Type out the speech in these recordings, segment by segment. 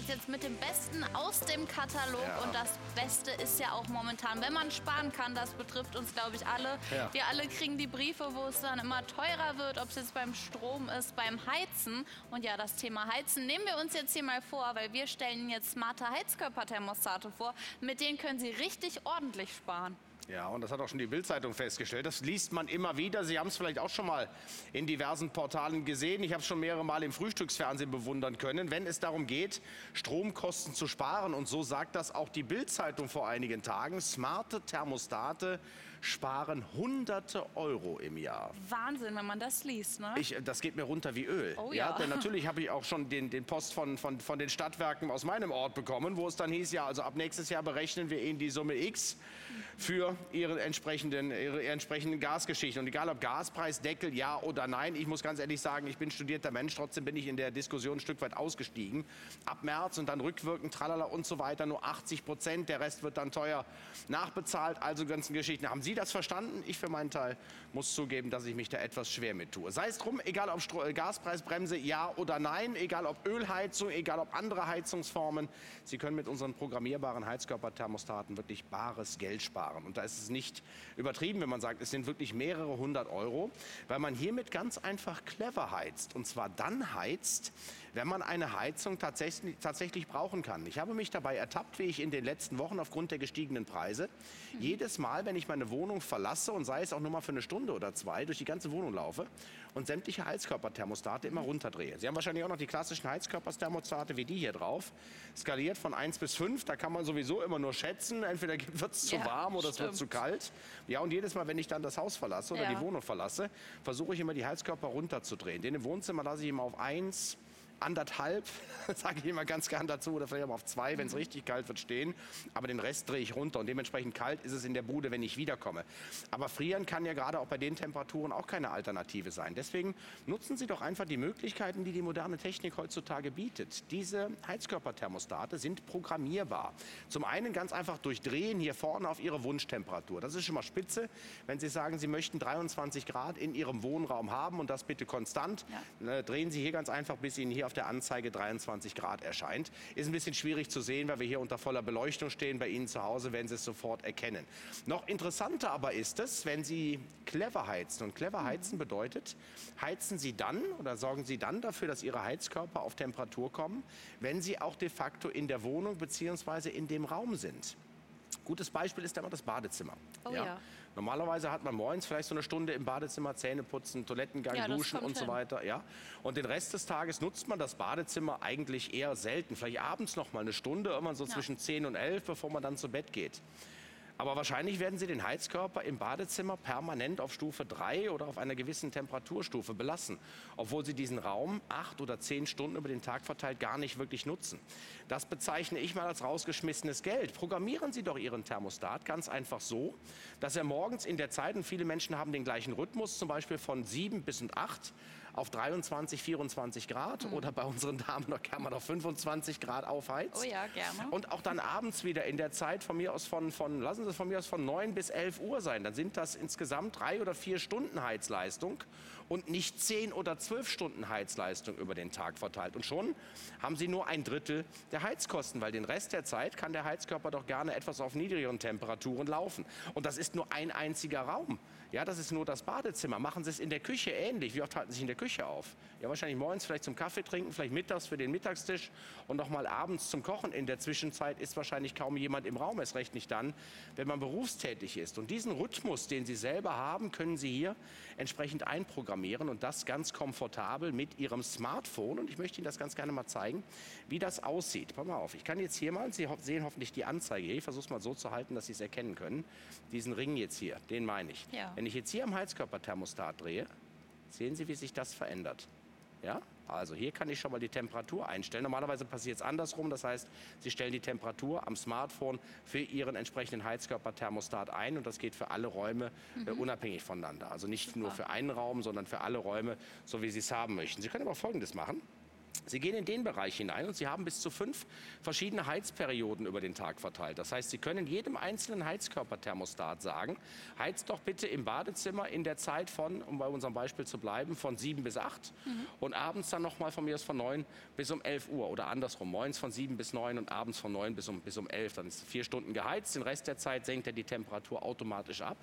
geht es jetzt mit dem Besten aus dem Katalog. Ja. Und das Beste ist ja auch momentan, wenn man sparen kann, das betrifft uns, glaube ich, alle. Ja. Wir alle kriegen die Briefe, wo es dann immer teurer wird, ob es jetzt beim Strom ist, beim Heizen. Und ja, das Thema Heizen nehmen wir uns jetzt hier mal vor, weil wir stellen jetzt smarte Heizkörperthermostate vor. Mit denen können Sie richtig ordentlich sparen. Ja, und das hat auch schon die Bildzeitung festgestellt. Das liest man immer wieder. Sie haben es vielleicht auch schon mal in diversen Portalen gesehen. Ich habe es schon mehrere Mal im Frühstücksfernsehen bewundern können, wenn es darum geht, Stromkosten zu sparen. Und so sagt das auch die Bildzeitung vor einigen Tagen. Smarte Thermostate sparen hunderte Euro im Jahr. Wahnsinn, wenn man das liest, ne? Ich, das geht mir runter wie Öl. Oh ja. Denn natürlich habe ich auch schon den, den Post von, von, von den Stadtwerken aus meinem Ort bekommen, wo es dann hieß, ja, also ab nächstes Jahr berechnen wir Ihnen die Summe X für Ihre entsprechenden, Ihre entsprechenden Gasgeschichten. Und egal ob Gaspreis, Deckel, ja oder nein, ich muss ganz ehrlich sagen, ich bin studierter Mensch, trotzdem bin ich in der Diskussion ein Stück weit ausgestiegen. Ab März und dann rückwirkend, tralala und so weiter, nur 80 Prozent, der Rest wird dann teuer nachbezahlt, also ganzen Geschichten. Haben Sie das verstanden? Ich für meinen Teil muss zugeben, dass ich mich da etwas schwer mit tue. Sei es drum, egal ob äh, Gaspreisbremse, ja oder nein, egal ob Ölheizung, egal ob andere Heizungsformen, Sie können mit unseren programmierbaren Heizkörperthermostaten wirklich bares Geld sparen. Und da ist es nicht übertrieben, wenn man sagt, es sind wirklich mehrere hundert Euro, weil man hiermit ganz einfach clever heizt. Und zwar dann heizt, wenn man eine Heizung tatsächlich, tatsächlich brauchen kann. Ich habe mich dabei ertappt, wie ich in den letzten Wochen aufgrund der gestiegenen Preise jedes Mal, wenn ich meine Wohnung verlasse und sei es auch nur mal für eine Stunde oder zwei, durch die ganze Wohnung laufe und sämtliche Heizkörperthermostate immer runterdrehe. Sie haben wahrscheinlich auch noch die klassischen Heizkörperthermostate wie die hier drauf, skaliert von 1 bis 5. Da kann man sowieso immer nur schätzen, entweder wird es zu Ja, warm oder es wird stimmt. zu kalt. Ja, und jedes Mal, wenn ich dann das Haus verlasse oder Ja. die Wohnung verlasse, versuche ich immer die Heizkörper runterzudrehen. Den im Wohnzimmer lasse ich immer auf 1, anderthalb, sage ich immer ganz gern dazu, oder vielleicht auch auf zwei, wenn es richtig kalt wird, stehen. Aber den Rest drehe ich runter und dementsprechend kalt ist es in der Bude, wenn ich wiederkomme. Aber frieren kann ja gerade auch bei den Temperaturen auch keine Alternative sein. Deswegen nutzen Sie doch einfach die Möglichkeiten, die die moderne Technik heutzutage bietet. Diese Heizkörperthermostate sind programmierbar. Zum einen ganz einfach durch Drehen hier vorne auf Ihre Wunschtemperatur. Das ist schon mal spitze, wenn Sie sagen, Sie möchten 23 Grad in Ihrem Wohnraum haben und das bitte konstant. Äh, Drehen Sie hier ganz einfach, bis Ihnen hier auf der Anzeige 23 Grad erscheint. Ist ein bisschen schwierig zu sehen, weil wir hier unter voller Beleuchtung stehen. Bei Ihnen zu Hause werden Sie es sofort erkennen. Noch interessanter aber ist es, wenn Sie clever heizen. Und clever heizen bedeutet, heizen Sie dann oder sorgen Sie dann dafür, dass Ihre Heizkörper auf Temperatur kommen, wenn sie auch de facto in der Wohnung bzw. in dem Raum sind. Gutes Beispiel ist immer das Badezimmer. Oh ja. Normalerweise hat man morgens vielleicht so eine Stunde im Badezimmer Zähne putzen, Toilettengang, Ja, duschen und so weiter. Ja. Und den Rest des Tages nutzt man das Badezimmer eigentlich eher selten. Vielleicht abends noch mal eine Stunde, irgendwann so zwischen 10 und 11, bevor man dann zu Bett geht. Aber wahrscheinlich werden Sie den Heizkörper im Badezimmer permanent auf Stufe 3 oder auf einer gewissen Temperaturstufe belassen, obwohl Sie diesen Raum acht oder zehn Stunden über den Tag verteilt gar nicht wirklich nutzen. Das bezeichne ich mal als rausgeschmissenes Geld. Programmieren Sie doch Ihren Thermostat ganz einfach so, dass er morgens in der Zeit, und viele Menschen haben den gleichen Rhythmus, zum Beispiel von 7 bis und 8 auf 23, 24 Grad Mhm. oder bei unseren Damen noch kann man auf 25 Grad aufheizt. Oh ja, gerne. Und auch dann abends wieder in der Zeit von mir aus von, von lassen Sie es von mir aus von 9 bis 11 Uhr sein. Dann sind das insgesamt drei oder vier Stunden Heizleistung und nicht 10 oder 12 Stunden Heizleistung über den Tag verteilt. Und schon haben Sie nur ein Drittel der Heizkosten, weil den Rest der Zeit kann der Heizkörper doch gerne etwas auf niedrigeren Temperaturen laufen. Und das ist nur ein einziger Raum. Ja, das ist nur das Badezimmer. Machen Sie es in der Küche ähnlich. Wie oft halten Sie sich in der Küche auf? Ja, wahrscheinlich morgens vielleicht zum Kaffee trinken, vielleicht mittags für den Mittagstisch und noch mal abends zum Kochen. In der Zwischenzeit ist wahrscheinlich kaum jemand im Raum, erst recht nicht dann, wenn man berufstätig ist. Und diesen Rhythmus, den Sie selber haben, können Sie hier entsprechend einprogrammieren und das ganz komfortabel mit Ihrem Smartphone. Und ich möchte Ihnen das ganz gerne mal zeigen, wie das aussieht. Pass mal auf, ich kann jetzt hier mal, Sie sehen hoffentlich die Anzeige hier, ich versuche es mal so zu halten, dass Sie es erkennen können. Diesen Ring jetzt hier, den meine ich. Ja. Wenn ich jetzt hier am Heizkörperthermostat drehe, sehen Sie, wie sich das verändert. Ja? Also hier kann ich schon mal die Temperatur einstellen. Normalerweise passiert es andersrum. Das heißt, Sie stellen die Temperatur am Smartphone für Ihren entsprechenden Heizkörperthermostat ein und das geht für alle Räume äh, unabhängig voneinander. Also nicht nur für einen Raum, sondern für alle Räume, so wie Sie es haben möchten. Sie können aber Folgendes machen. Sie gehen in den Bereich hinein und Sie haben bis zu fünf verschiedene Heizperioden über den Tag verteilt. Das heißt, Sie können jedem einzelnen Heizkörperthermostat sagen, heizt doch bitte im Badezimmer in der Zeit von, um bei unserem Beispiel zu bleiben, von sieben bis acht mhm. und abends dann nochmal von mir aus von neun bis um elf Uhr oder andersrum, morgens von sieben bis neun und abends von neun bis um, bis um elf. Dann ist vier Stunden geheizt, den Rest der Zeit senkt er die Temperatur automatisch ab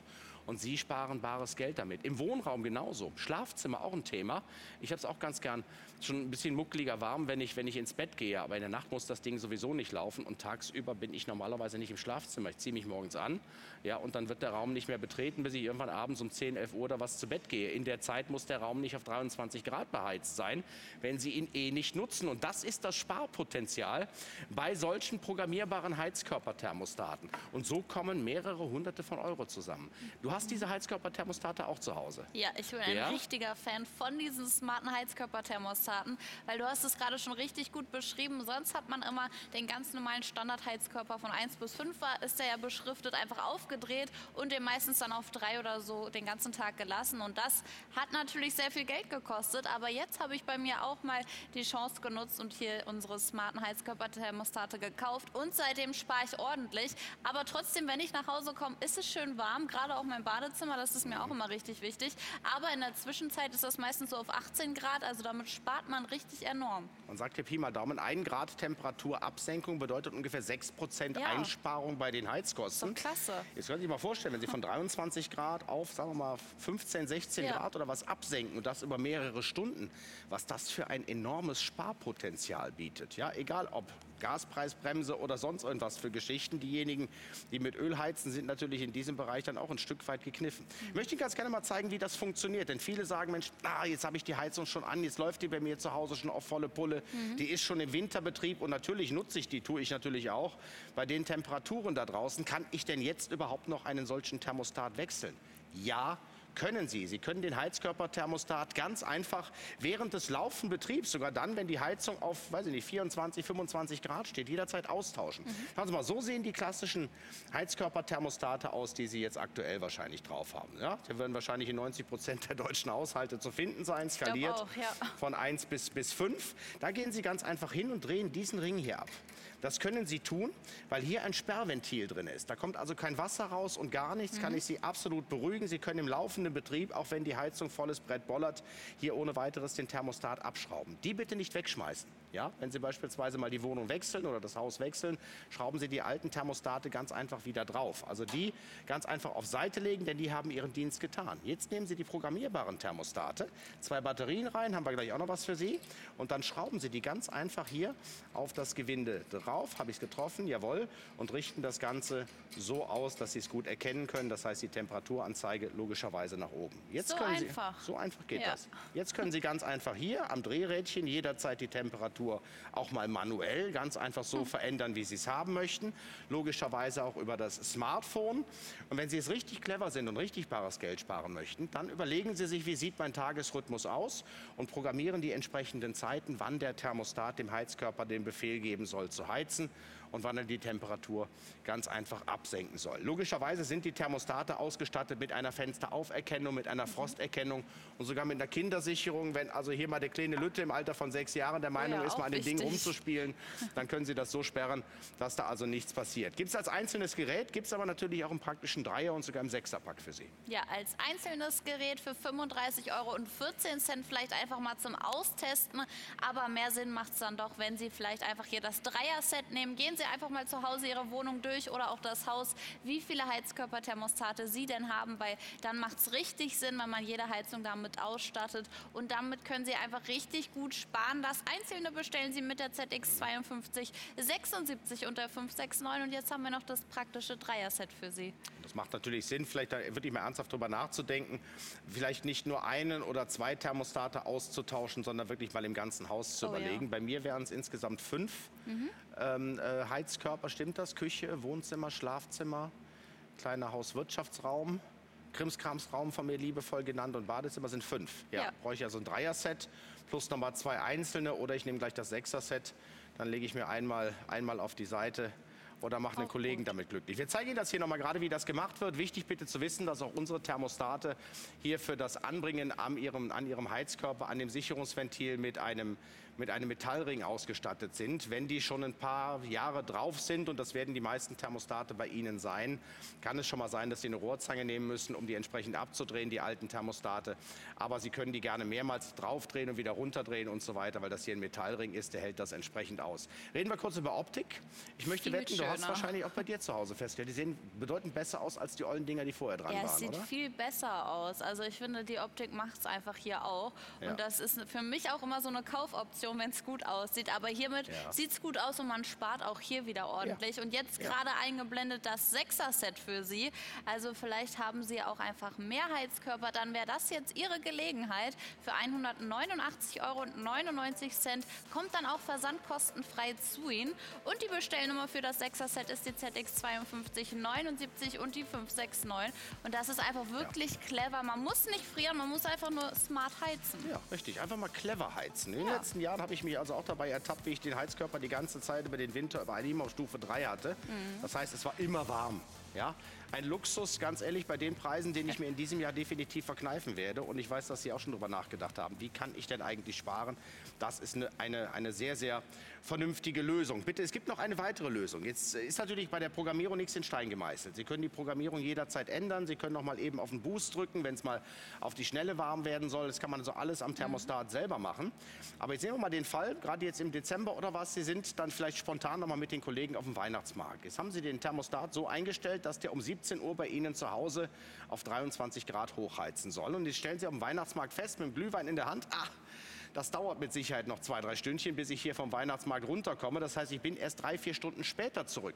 und Sie sparen bares Geld damit. Im Wohnraum genauso. Schlafzimmer auch ein Thema. Ich habe es auch ganz gern schon ein bisschen muckeliger warm, wenn ich, wenn ich ins Bett gehe. Aber in der Nacht muss das Ding sowieso nicht laufen. Und tagsüber bin ich normalerweise nicht im Schlafzimmer. Ich ziehe mich morgens an ja, und dann wird der Raum nicht mehr betreten, bis ich irgendwann abends um 10, 11 Uhr oder was zu Bett gehe. In der Zeit muss der Raum nicht auf 23 Grad beheizt sein, wenn Sie ihn eh nicht nutzen. Und das ist das Sparpotenzial bei solchen programmierbaren Heizkörperthermostaten. Und so kommen mehrere hunderte von Euro zusammen. Du hast diese Heizkörperthermostate auch zu Hause. Ja, ich bin ein richtiger Fan von diesen smarten Heizkörperthermostaten, weil du hast es gerade schon richtig gut beschrieben. Sonst hat man immer den ganz normalen Standardheizkörper von 1 bis 5 war, ist der ja beschriftet, einfach aufgedreht und den meistens dann auf 3 oder so den ganzen Tag gelassen. Und das hat natürlich sehr viel Geld gekostet. Aber jetzt habe ich bei mir auch mal die Chance genutzt und hier unsere smarten Heizkörperthermostate gekauft. Und seitdem spare ich ordentlich. Aber trotzdem, wenn ich nach Hause komme, ist es schön warm, gerade auch mein Badezimmer, das ist mir auch immer richtig wichtig. Aber in der Zwischenzeit ist das meistens so auf 18 Grad, also damit spart man richtig enorm. Man sagt hier Pi mal Daumen, 1 Grad Temperaturabsenkung bedeutet ungefähr 6 Prozent ja. Einsparung bei den Heizkosten. So klasse. Jetzt können Sie sich mal vorstellen, wenn Sie von 23 Grad auf, sagen wir mal, 15, 16 ja. Grad oder was absenken und das über mehrere Stunden, was das für ein enormes Sparpotenzial bietet. Ja, egal ob Gaspreisbremse oder sonst irgendwas für Geschichten. Diejenigen, die mit Öl heizen, sind natürlich in diesem Bereich dann auch ein Stück weit gekniffen. Ich möchte Ihnen ganz gerne mal zeigen, wie das funktioniert. Denn viele sagen, Mensch, ah, jetzt habe ich die Heizung schon an, jetzt läuft die bei mir zu Hause schon auf volle Pulle. Mhm. Die ist schon im Winterbetrieb und natürlich nutze ich die, tue ich natürlich auch. Bei den Temperaturen da draußen, kann ich denn jetzt überhaupt noch einen solchen Thermostat wechseln? Ja, können Sie. Sie können den Heizkörperthermostat ganz einfach während des laufenden Betriebs, sogar dann, wenn die Heizung auf, weiß ich nicht, 24, 25 Grad steht, jederzeit austauschen. Mhm. Schauen Sie mal, so sehen die klassischen Heizkörperthermostate aus, die Sie jetzt aktuell wahrscheinlich drauf haben. Ja? Die werden wahrscheinlich in 90 Prozent der deutschen Haushalte zu finden sein, skaliert auch, ja. von 1 bis, bis 5. Da gehen Sie ganz einfach hin und drehen diesen Ring hier ab. Das können Sie tun, weil hier ein Sperrventil drin ist. Da kommt also kein Wasser raus und gar nichts. Mhm. Kann ich Sie absolut beruhigen. Sie können im laufenden Betrieb, auch wenn die Heizung volles Brett bollert, hier ohne weiteres den Thermostat abschrauben. Die bitte nicht wegschmeißen. Ja, wenn Sie beispielsweise mal die Wohnung wechseln oder das Haus wechseln, schrauben Sie die alten Thermostate ganz einfach wieder drauf. Also die ganz einfach auf Seite legen, denn die haben ihren Dienst getan. Jetzt nehmen Sie die programmierbaren Thermostate, zwei Batterien rein, haben wir gleich auch noch was für Sie. Und dann schrauben Sie die ganz einfach hier auf das Gewinde drauf. Habe ich es getroffen? Jawohl. Und richten das Ganze so aus, dass Sie es gut erkennen können. Das heißt, die Temperaturanzeige logischerweise nach oben. Jetzt so einfach. Sie, so einfach geht ja. das. Jetzt können Sie ganz einfach hier am Drehrädchen jederzeit die Temperatur Temperatur auch mal manuell ganz einfach so hm. verändern, wie Sie es haben möchten. Logischerweise auch über das Smartphone. Und wenn Sie es richtig clever sind und richtig bares Geld sparen möchten, dann überlegen Sie sich, wie sieht mein Tagesrhythmus aus und programmieren die entsprechenden Zeiten, wann der Thermostat dem Heizkörper den Befehl geben soll zu heizen und wann er die Temperatur ganz einfach absenken soll. Logischerweise sind die Thermostate ausgestattet mit einer Fensterauferkennung, mit einer Frosterkennung und sogar mit einer Kindersicherung. Wenn also hier mal der kleine Lütte im Alter von sechs Jahren der Meinung ja, ist, mal an dem Ding rumzuspielen, dann können Sie das so sperren, dass da also nichts passiert. Gibt es als einzelnes Gerät, gibt es aber natürlich auch im praktischen Dreier und sogar im Sechserpack für Sie. Ja, als einzelnes Gerät für 35 Euro und 14 Cent vielleicht einfach mal zum Austesten. Aber mehr Sinn macht es dann doch, wenn Sie vielleicht einfach hier das Dreier-Set nehmen. Gehen Sie einfach mal zu Hause Ihre Wohnung durch oder auch das Haus, wie viele Heizkörperthermostate Sie denn haben, weil dann macht es richtig Sinn, wenn man jede Heizung damit ausstattet. Und damit können Sie einfach richtig gut sparen. Das Einzelne bestellen Sie mit der ZX 5276 unter 569 und jetzt haben wir noch das praktische Dreier-Set für Sie. Das macht natürlich Sinn, vielleicht da wirklich mal ernsthaft darüber nachzudenken, vielleicht nicht nur einen oder zwei Thermostate auszutauschen, sondern wirklich mal im ganzen Haus zu oh, überlegen. Ja. Bei mir wären es insgesamt fünf. Mhm. Ähm, äh, Heizkörper, stimmt das? Küche, Wohnzimmer, Schlafzimmer, kleiner Hauswirtschaftsraum. Krimskramsraum von mir liebevoll genannt und Badezimmer sind fünf. Ja, ja. brauche ich also ein Dreier-Set plus nochmal zwei einzelne oder ich nehme gleich das Sechser-Set. Dann lege ich mir einmal, einmal auf die Seite oder macht einen Kollegen gut. damit glücklich. Wir zeigen Ihnen das hier nochmal gerade, wie das gemacht wird. Wichtig bitte zu wissen, dass auch unsere Thermostate hier für das Anbringen an ihrem, an ihrem Heizkörper, an dem Sicherungsventil mit einem mit einem Metallring ausgestattet sind. Wenn die schon ein paar Jahre drauf sind, und das werden die meisten Thermostate bei Ihnen sein, kann es schon mal sein, dass Sie eine Rohrzange nehmen müssen, um die entsprechend abzudrehen, die alten Thermostate. Aber Sie können die gerne mehrmals draufdrehen und wieder runterdrehen und so weiter, weil das hier ein Metallring ist, der hält das entsprechend aus. Reden wir kurz über Optik. Ich möchte viel wetten, schöner. du hast wahrscheinlich auch bei dir zu Hause festgestellt, die sehen bedeutend besser aus als die ollen Dinger, die vorher dran ja, waren, es sieht oder? viel besser aus. Also ich finde, die Optik macht es einfach hier auch. Ja. Und das ist für mich auch immer so eine Kaufoption, wenn es gut aussieht. Aber hiermit ja. sieht es gut aus und man spart auch hier wieder ordentlich. Ja. Und jetzt gerade eingeblendet das Sechser-Set für Sie. Also vielleicht haben Sie auch einfach mehr Heizkörper. Dann wäre das jetzt Ihre Gelegenheit. Für 189,99 Euro kommt dann auch versandkostenfrei zu Ihnen. Und die Bestellnummer für das Sechser-Set ist die ZX5279 und die 569. Und das ist einfach wirklich clever. Man muss nicht frieren, man muss einfach nur smart heizen. Ja, richtig. Einfach mal clever heizen. In den letzten Jahren habe ich mich also auch dabei ertappt, wie ich den Heizkörper die ganze Zeit über den Winter bei ihm auf Stufe 3 hatte. Mhm. Das heißt, es war immer warm. Ja? Ein Luxus, ganz ehrlich, bei den Preisen, den ich mir in diesem Jahr definitiv verkneifen werde. Und ich weiß, dass Sie auch schon darüber nachgedacht haben. Wie kann ich denn eigentlich sparen? Das ist eine, eine, eine sehr, sehr vernünftige Lösung. Bitte, es gibt noch eine weitere Lösung. Jetzt ist natürlich bei der Programmierung nichts in Stein gemeißelt. Sie können die Programmierung jederzeit ändern. Sie können noch mal eben auf den Boost drücken, wenn es mal auf die Schnelle warm werden soll. Das kann man also alles am Thermostat mhm. selber machen. Aber jetzt nehmen wir mal den Fall, gerade jetzt im Dezember oder was, Sie sind dann vielleicht spontan noch mal mit den Kollegen auf dem Weihnachtsmarkt. Jetzt haben Sie den Thermostat so eingestellt, dass der um 17 Uhr bei Ihnen zu Hause auf 23 Grad hochheizen soll. Und jetzt stellen Sie auf dem Weihnachtsmarkt fest, mit dem Glühwein in der Hand, ah, das dauert mit Sicherheit noch zwei, drei Stündchen, bis ich hier vom Weihnachtsmarkt runterkomme. Das heißt, ich bin erst drei, vier Stunden später zurück.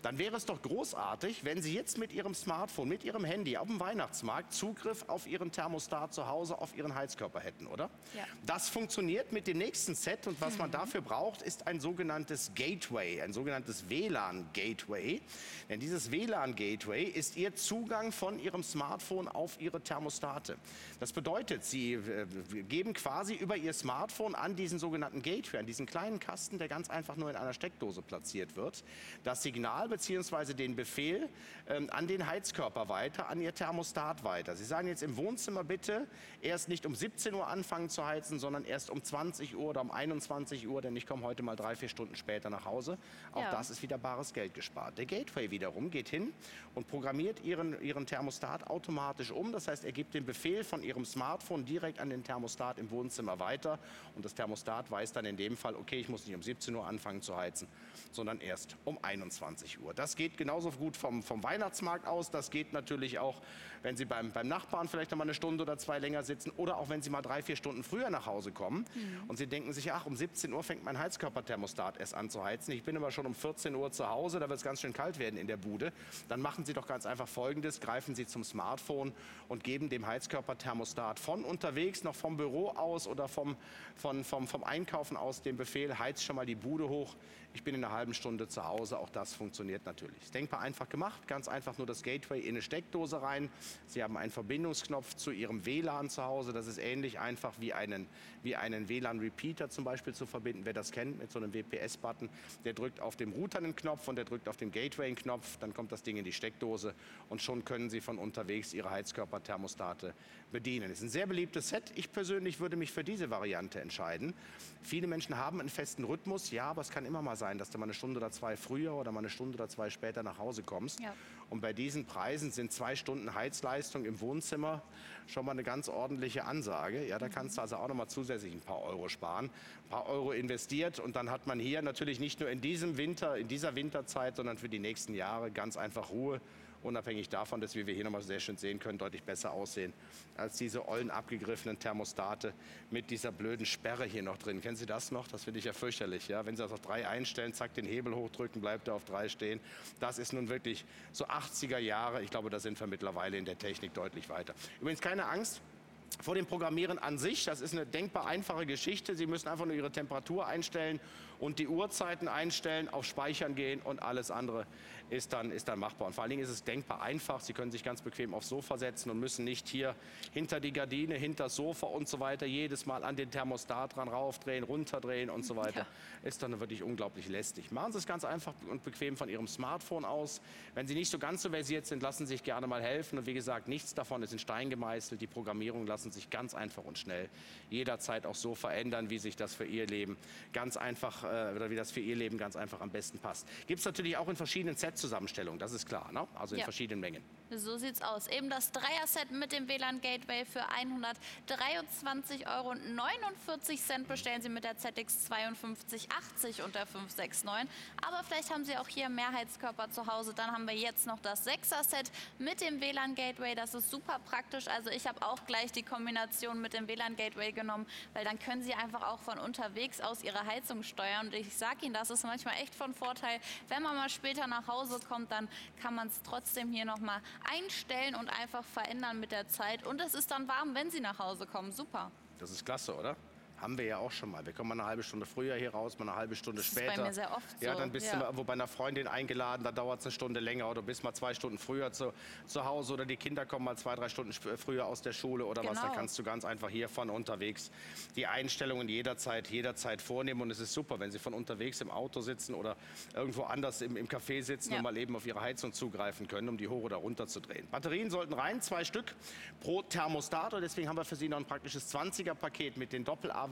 Dann wäre es doch großartig, wenn Sie jetzt mit Ihrem Smartphone, mit Ihrem Handy auf dem Weihnachtsmarkt Zugriff auf Ihren Thermostat zu Hause, auf Ihren Heizkörper hätten, oder? Ja. Das funktioniert mit dem nächsten Set und was mhm. man dafür braucht, ist ein sogenanntes Gateway, ein sogenanntes WLAN-Gateway. Denn dieses WLAN-Gateway ist Ihr Zugang von Ihrem Smartphone auf Ihre Thermostate. Das bedeutet, Sie äh, geben quasi über Ihr Smartphone an diesen sogenannten Gateway, an diesen kleinen Kasten, der ganz einfach nur in einer Steckdose platziert wird, das Signal bzw. den Befehl ähm, an den Heizkörper weiter, an Ihr Thermostat weiter. Sie sagen jetzt im Wohnzimmer bitte erst nicht um 17 Uhr anfangen zu heizen, sondern erst um 20 Uhr oder um 21 Uhr, denn ich komme heute mal drei, vier Stunden später nach Hause. Auch ja. das ist wieder bares Geld gespart. Der Gateway wiederum geht hin und programmiert Ihren, Ihren Thermostat automatisch um. Das heißt, er gibt den Befehl von Ihrem Smartphone direkt an den Thermostat im Wohnzimmer weiter weiter. Und das Thermostat weiß dann in dem Fall, okay, ich muss nicht um 17 Uhr anfangen zu heizen, sondern erst um 21 Uhr. Das geht genauso gut vom, vom Weihnachtsmarkt aus. Das geht natürlich auch, wenn Sie beim, beim Nachbarn vielleicht noch mal eine Stunde oder zwei länger sitzen oder auch wenn Sie mal drei, vier Stunden früher nach Hause kommen mhm. und Sie denken sich, ach, um 17 Uhr fängt mein Heizkörperthermostat erst an zu heizen. Ich bin aber schon um 14 Uhr zu Hause, da wird es ganz schön kalt werden in der Bude. Dann machen Sie doch ganz einfach Folgendes, greifen Sie zum Smartphone und geben dem Heizkörperthermostat von unterwegs, noch vom Büro aus oder vom, von, vom, vom Einkaufen aus den Befehl, heiz schon mal die Bude hoch. Ich bin in einer halben Stunde zu Hause. Auch das funktioniert natürlich. Denkbar einfach gemacht. Ganz einfach nur das Gateway in eine Steckdose rein. Sie haben einen Verbindungsknopf zu Ihrem WLAN zu Hause. Das ist ähnlich einfach wie einen, wie einen WLAN-Repeater zum Beispiel zu verbinden. Wer das kennt mit so einem WPS-Button, der drückt auf dem Router einen Knopf und der drückt auf dem Gateway einen Knopf. Dann kommt das Ding in die Steckdose und schon können Sie von unterwegs Ihre Heizkörperthermostate bedienen. Das ist ein sehr beliebtes Set. Ich persönlich würde mich für diese Variante entscheiden. Viele Menschen haben einen festen Rhythmus, ja, aber es kann immer mal sein, dass du mal eine Stunde oder zwei früher oder mal eine Stunde oder zwei später nach Hause kommst. Ja. Und bei diesen Preisen sind zwei Stunden Heizleistung im Wohnzimmer schon mal eine ganz ordentliche Ansage. Ja, da kannst du also auch noch mal zusätzlich ein paar Euro sparen, ein paar Euro investiert und dann hat man hier natürlich nicht nur in diesem Winter, in dieser Winterzeit, sondern für die nächsten Jahre ganz einfach Ruhe unabhängig davon, dass wir hier nochmal sehr schön sehen können, deutlich besser aussehen als diese ollen abgegriffenen Thermostate mit dieser blöden Sperre hier noch drin. Kennen Sie das noch? Das finde ich ja fürchterlich. Ja? Wenn Sie das auf drei einstellen, zack, den Hebel hochdrücken, bleibt er auf drei stehen. Das ist nun wirklich so 80er Jahre. Ich glaube, da sind wir mittlerweile in der Technik deutlich weiter. Übrigens keine Angst, vor dem Programmieren an sich. Das ist eine denkbar einfache Geschichte. Sie müssen einfach nur Ihre Temperatur einstellen und die Uhrzeiten einstellen, auf Speichern gehen und alles andere ist dann, ist dann machbar. Und vor allen Dingen ist es denkbar einfach. Sie können sich ganz bequem aufs Sofa setzen und müssen nicht hier hinter die Gardine, hinter das Sofa und so weiter jedes Mal an den Thermostat dran raufdrehen, runterdrehen und so weiter. Ja. Ist dann wirklich unglaublich lästig. Machen Sie es ganz einfach und bequem von Ihrem Smartphone aus. Wenn Sie nicht so ganz so versiert sind, lassen Sie sich gerne mal helfen. Und wie gesagt, nichts davon ist in Stein gemeißelt. Die Programmierungen lassen sich ganz einfach und schnell jederzeit auch so verändern, wie sich das für Ihr Leben ganz einfach äh, oder wie das für Ihr Leben ganz einfach am besten passt. Gibt es natürlich auch in verschiedenen Sets Zusammenstellung, das ist klar, ne? also in ja. verschiedenen Mengen. So sieht's aus. Eben das Dreier-Set mit dem WLAN-Gateway für 123,49 Euro bestellen Sie mit der ZX 5280 unter 569. Aber vielleicht haben Sie auch hier Mehrheitskörper zu Hause. Dann haben wir jetzt noch das 6er-Set mit dem WLAN-Gateway. Das ist super praktisch. Also ich habe auch gleich die Kombination mit dem WLAN-Gateway genommen, weil dann können Sie einfach auch von unterwegs aus Ihre Heizung steuern. Und ich sage Ihnen, das ist manchmal echt von Vorteil. Wenn man mal später nach Hause kommt, dann kann man es trotzdem hier nochmal einstellen und einfach verändern mit der Zeit. Und es ist dann warm, wenn Sie nach Hause kommen. Super. Das ist klasse, oder? Haben wir ja auch schon mal. Wir kommen mal eine halbe Stunde früher hier raus, mal eine halbe Stunde das später. Ist bei mir sehr oft so. Ja, dann bist ja. du irgendwo bei einer Freundin eingeladen, da dauert es eine Stunde länger oder du bist mal zwei Stunden früher zu, zu Hause oder die Kinder kommen mal zwei, drei Stunden früher aus der Schule oder genau. was. Dann genau. kannst du ganz einfach hier von unterwegs die Einstellungen jederzeit, jederzeit vornehmen und es ist super, wenn sie von unterwegs im Auto sitzen oder irgendwo anders im, im Café sitzen ja. und mal eben auf ihre Heizung zugreifen können, um die hoch oder runter zu drehen. Batterien sollten rein, zwei Stück pro Thermostat und deswegen haben wir für Sie noch ein praktisches 20er-Paket mit den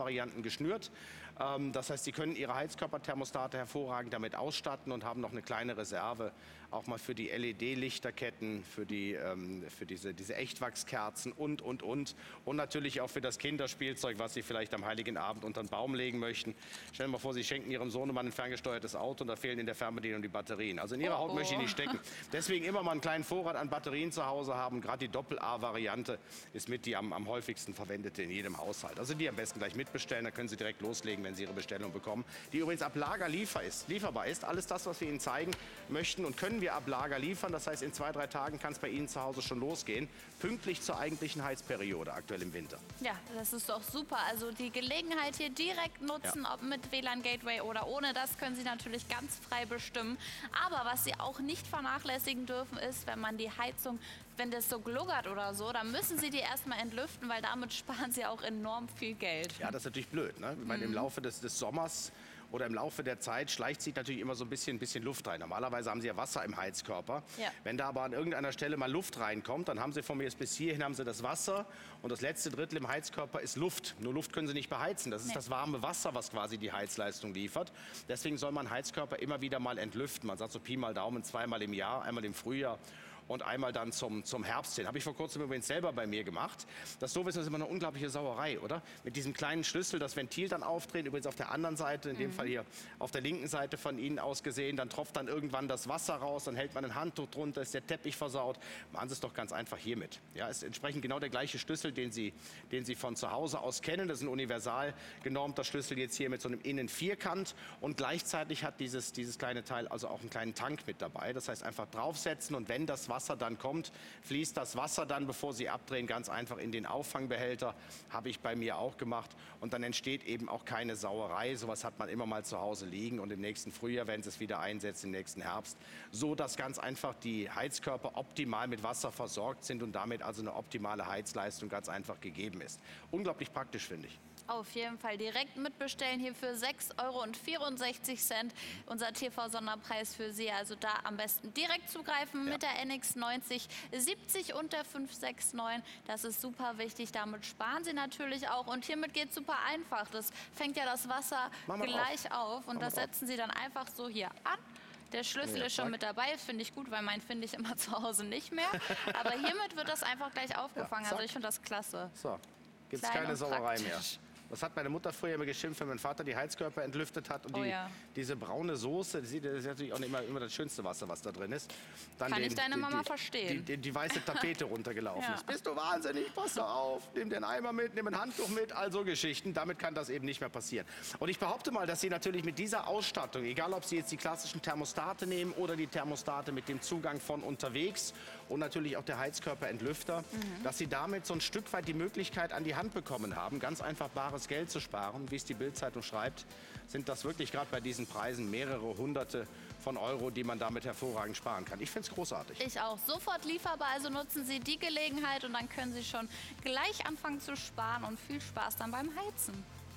Doppel-A-Varianten geschnürt das heißt, Sie können Ihre Heizkörperthermostate hervorragend damit ausstatten und haben noch eine kleine Reserve auch mal für die LED-Lichterketten, für, die, ähm, für diese, diese Echtwachskerzen und, und, und. Und natürlich auch für das Kinderspielzeug, was Sie vielleicht am Heiligen Abend unter den Baum legen möchten. Stellen Sie mal vor, Sie schenken Ihrem Sohnemann ein ferngesteuertes Auto und da fehlen in der Fernbedienung die Batterien. Also in Ihrer oh, Haut möchte ich nicht stecken. Deswegen immer mal einen kleinen Vorrat an Batterien zu Hause haben. Gerade die Doppel-A-Variante ist mit die am, am häufigsten verwendete in jedem Haushalt. Also die am besten gleich mitbestellen, da können Sie direkt loslegen, wenn Sie Ihre Bestellung bekommen. Die übrigens ab Lager liefer ist, lieferbar ist. Alles das, was wir Ihnen zeigen möchten und können wir ab Lager liefern. Das heißt, in zwei, drei Tagen kann es bei Ihnen zu Hause schon losgehen. Pünktlich zur eigentlichen Heizperiode aktuell im Winter. Ja, das ist doch super. Also die Gelegenheit hier direkt nutzen, ja. ob mit WLAN-Gateway oder ohne, das können Sie natürlich ganz frei bestimmen. Aber was Sie auch nicht vernachlässigen dürfen, ist, wenn man die Heizung wenn das so gluggert oder so, dann müssen Sie die erstmal entlüften, weil damit sparen Sie auch enorm viel Geld. Ja, das ist natürlich blöd. Ne? Ich meine, mhm. im Laufe des, des Sommers oder im Laufe der Zeit schleicht sich natürlich immer so ein bisschen, ein bisschen Luft rein. Normalerweise haben Sie ja Wasser im Heizkörper. Ja. Wenn da aber an irgendeiner Stelle mal Luft reinkommt, dann haben Sie von mir bis hierhin haben Sie das Wasser und das letzte Drittel im Heizkörper ist Luft. Nur Luft können Sie nicht beheizen. Das ist nee. das warme Wasser, was quasi die Heizleistung liefert. Deswegen soll man Heizkörper immer wieder mal entlüften. Man sagt so Pi mal Daumen zweimal im Jahr, einmal im Frühjahr und einmal dann zum, zum Herbst hin. Habe ich vor kurzem übrigens selber bei mir gemacht. Das Doofe ist, das ist immer eine unglaubliche Sauerei, oder? Mit diesem kleinen Schlüssel das Ventil dann aufdrehen, übrigens auf der anderen Seite, in dem mhm. Fall hier auf der linken Seite von Ihnen aus gesehen, dann tropft dann irgendwann das Wasser raus, dann hält man ein Handtuch drunter, ist der Teppich versaut. Machen Sie es doch ganz einfach hiermit. Ja, ist entsprechend genau der gleiche Schlüssel, den Sie, den Sie von zu Hause aus kennen. Das ist ein universal genormter Schlüssel jetzt hier mit so einem Innenvierkant und gleichzeitig hat dieses, dieses kleine Teil also auch einen kleinen Tank mit dabei. Das heißt einfach draufsetzen und wenn das Wasser dann kommt, fließt das Wasser dann, bevor Sie abdrehen, ganz einfach in den Auffangbehälter. Habe ich bei mir auch gemacht. Und dann entsteht eben auch keine Sauerei. Sowas hat man immer mal zu Hause liegen. Und im nächsten Frühjahr, wenn Sie es wieder einsetzen, im nächsten Herbst, so dass ganz einfach die Heizkörper optimal mit Wasser versorgt sind und damit also eine optimale Heizleistung ganz einfach gegeben ist. Unglaublich praktisch, finde ich. Auf jeden Fall direkt mitbestellen hier für 6,64 Euro. Unser TV-Sonderpreis für Sie. Also da am besten direkt zugreifen ja. mit der NX90 70 unter 569. Das ist super wichtig. Damit sparen Sie natürlich auch. Und hiermit geht es super einfach. Das fängt ja das Wasser gleich auf. auf. Und das setzen Sie dann einfach so hier an. Der Schlüssel ja, ist schon mit dabei, finde ich gut, weil mein finde ich immer zu Hause nicht mehr. Aber hiermit wird das einfach gleich aufgefangen. Ja, also ich finde das klasse. So, gibt es keine Sauerei mehr. Das hat meine Mutter früher immer geschimpft, wenn mein Vater die Heizkörper entlüftet hat und oh, die, ja. diese braune Soße, das ist natürlich auch immer, immer das schönste Wasser, was da drin ist. Dann Kann den, ich deine Mama die, verstehen. Die, die, die, weiße Tapete runtergelaufen ja. ist. Bist du wahnsinnig? Pass auf, nimm den Eimer mit, nimm ein Handtuch mit, also Geschichten. Damit kann das eben nicht mehr passieren. Und ich behaupte mal, dass Sie natürlich mit dieser Ausstattung, egal ob Sie jetzt die klassischen Thermostate nehmen oder die Thermostate mit dem Zugang von unterwegs und natürlich auch der Heizkörperentlüfter, mhm. dass Sie damit so ein Stück weit die Möglichkeit an die Hand bekommen haben, ganz einfach bares bares Geld zu sparen. Wie es die Bildzeitung schreibt, sind das wirklich gerade bei diesen Preisen mehrere hunderte von Euro, die man damit hervorragend sparen kann. Ich finde es großartig. Ich auch. Sofort lieferbar, also nutzen Sie die Gelegenheit und dann können Sie schon gleich anfangen zu sparen und viel Spaß dann beim Heizen.